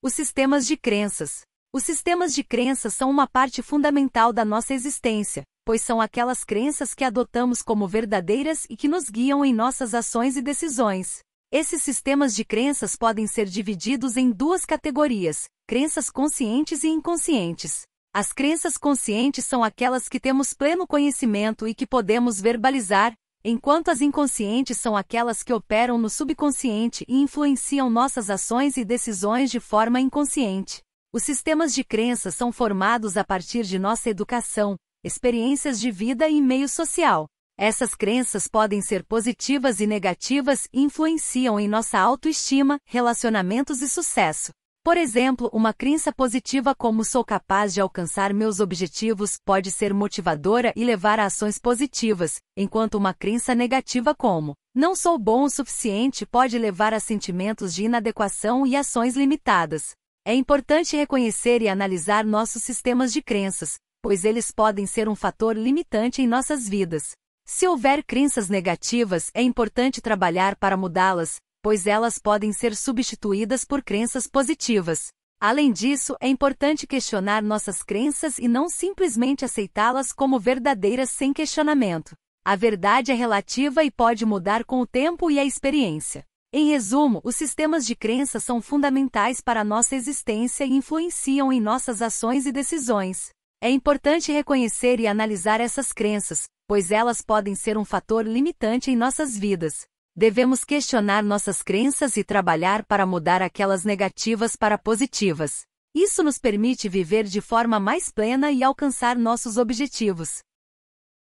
Os sistemas de crenças. Os sistemas de crenças são uma parte fundamental da nossa existência, pois são aquelas crenças que adotamos como verdadeiras e que nos guiam em nossas ações e decisões. Esses sistemas de crenças podem ser divididos em duas categorias: crenças conscientes e inconscientes. As crenças conscientes são aquelas que temos pleno conhecimento e que podemos verbalizar, enquanto as inconscientes são aquelas que operam no subconsciente e influenciam nossas ações e decisões de forma inconsciente. Os sistemas de crenças são formados a partir de nossa educação, experiências de vida e meio social. Essas crenças podem ser positivas e negativas e influenciam em nossa autoestima, relacionamentos e sucesso. Por exemplo, uma crença positiva como sou capaz de alcançar meus objetivos pode ser motivadora e levar a ações positivas, enquanto uma crença negativa como não sou bom o suficiente pode levar a sentimentos de inadequação e ações limitadas. É importante reconhecer e analisar nossos sistemas de crenças, pois eles podem ser um fator limitante em nossas vidas. Se houver crenças negativas, é importante trabalhar para mudá-las, pois elas podem ser substituídas por crenças positivas. Além disso, é importante questionar nossas crenças e não simplesmente aceitá-las como verdadeiras sem questionamento. A verdade é relativa e pode mudar com o tempo e a experiência. Em resumo, os sistemas de crença são fundamentais para a nossa existência e influenciam em nossas ações e decisões. É importante reconhecer e analisar essas crenças, pois elas podem ser um fator limitante em nossas vidas. Devemos questionar nossas crenças e trabalhar para mudar aquelas negativas para positivas. Isso nos permite viver de forma mais plena e alcançar nossos objetivos.